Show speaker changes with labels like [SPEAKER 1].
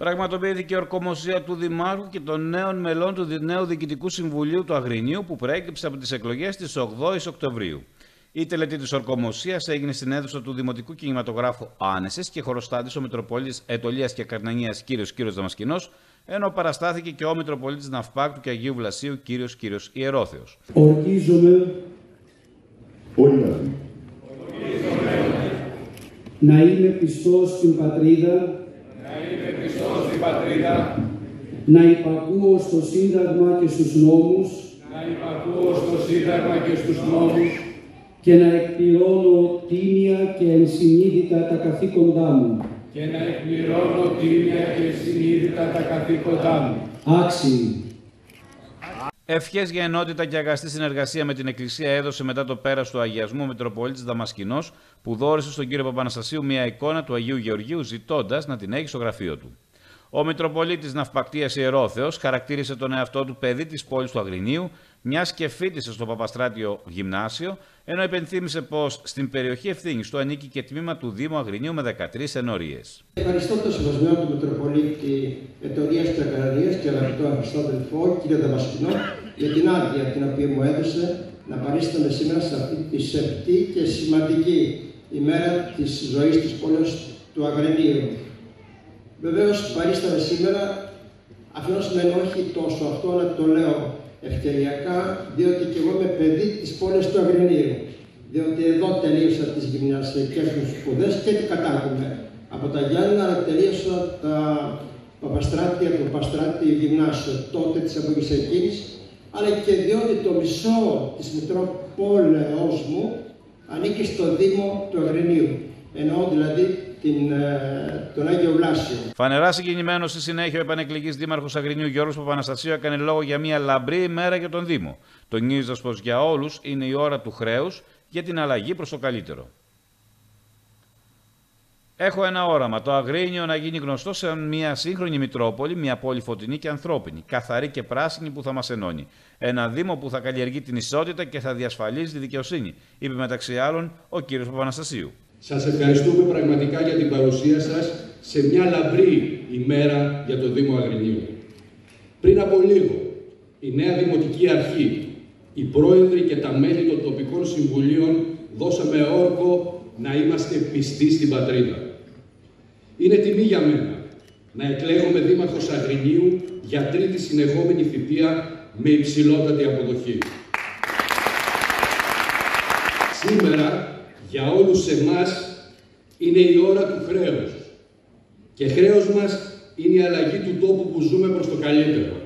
[SPEAKER 1] Πραγματοποιήθηκε η ορκομοσία του Δημάρχου και των νέων μελών του νέου Διοικητικού Συμβουλίου του Αγρινίου που προέκυψε από τις εκλογές της 8η Οκτωβρίου. Η τελετή της ορκομοσίας έγινε στην αίθουσα του Δημοτικού Κινηματογράφου Άνεσης και χωροστάτης ο Μητροπόλης Ετωλίας και Καρνανίας κ. Κύριος Δαμασκηνός, ενώ παραστάθηκε και ο Μητροπολίτης Ναυπάκτου και Αγίου Βλασίου κ. Κύριος Ιερόθεος.
[SPEAKER 2] Ορκίζομαι να είμαι πιστός στην πατρίδα
[SPEAKER 3] πατρίδα,
[SPEAKER 2] να υπακούω στο Σύνταγμα και στους νόμους,
[SPEAKER 3] να υπακούω στο Σύνταγμα και στους νόμους
[SPEAKER 2] και να εκπληρώνω τίμια και ενσυνείδητα τα καθήκοντά μου.
[SPEAKER 3] Και να εκπληρώνω τίμια και ενσυνείδητα τα καθήκοντά μου.
[SPEAKER 2] Άξιοι.
[SPEAKER 1] Ευχές για ενότητα και αγαστή συνεργασία με την Εκκλησία έδωσε μετά το πέρας του Αγιασμού ο Μητροπολίτης Δαμασκηνός, που δόρισε στον κύριο Παπαναστασίου μια εικόνα του Αγίου Γεωργίου, ζητώντας να την έχει στο γραφείο του. Ο Μητροπολίτης Ναυπακτίας Ιερόθεος χαρακτήρισε τον εαυτό του παιδί της πόλης του Αγρινίου, μιας και φίτησε στο Παπαστράτιο Γυμνάσιο, ενώ υπενθύμησε πως στην περιοχή ευθύνης του ανήκει και τμήμα του Δήμου Αγρινίου με 13 ενορίες.
[SPEAKER 4] Ευχαριστώ το σεβασμένο του Μητροπολίτη Εταιρείας και Ακαραδία και αγαπητό Χριστόδελφο, κύριο Δαμασκηνό, για την άδεια την οποία μου έδωσε να παρίσταμε σήμερα σε αυτή τη σεπτή και σημαντική ημέρα της ζωής της πόλη του Αγρινίου. Βεβαίως παρίσταμε σήμερα, αφενός με όχι τόσο αυτό, αλλά το λέω ευκαιριακά, διότι και εγώ είμαι παιδί της πόλης του Αγρινίου. Διότι εδώ τελείωσα τις γυμνασιακές μου σπουδές και τι κατάγομαι. Από τα Γιάννα τελείωσα τα Παπαστράτια, το Παστράτιο Γυμνάσιο τότε της εποχής εκείνης, αλλά και διότι το μισό της Μητροπόλεως μου ανήκει στο Δήμο του Αγρινίου. Εννοώ δηλαδή την, ε, τον Άγιο Βλάσιο.
[SPEAKER 1] Φανερά συγκινημένο στη συνέχεια, ο επανεκλεγής Δήμαρχος Αγρινίου Γιώργος Παπαναστασίου έκανε λόγο για μια λαμπρή ημέρα για τον Δήμο, τονίζοντας πως για όλους είναι η ώρα του χρέους για την αλλαγή προς το καλύτερο. Έχω ένα όραμα, το Αγρίνιο να γίνει γνωστό σε μια σύγχρονη Μητρόπολη, μια πόλη φωτεινή και ανθρώπινη, καθαρή και πράσινη που θα μας ενώνει. Ένα Δήμο που θα καλλιεργεί την ισότητα και θα διασφαλίζει τη δικαιοσύνη, είπε μεταξύ άλλων ο κύριος Παπαναστασίου.
[SPEAKER 5] Σας ευχαριστούμε πραγματικά για την παρουσία σας σε μια λαμπρή ημέρα για το Δήμο Αγρινίου. Πριν από λίγο, η νέα Δημοτική Αρχή, οι πρόεδροι και τα μέλη των τοπικών συμβουλίων δώσαμε όρκο να είμαστε πιστοί στην πατρίδα. Είναι τιμή για μένα να εκλέγομαι Δήμαρχος Αγρινίου για τρίτη συνεχόμενη θητεία με υψηλότατη αποδοχή. Σήμερα για όλους εμάς είναι η ώρα του χρέους. Και χρέος μας είναι η αλλαγή του τόπου που ζούμε προς το καλύτερο.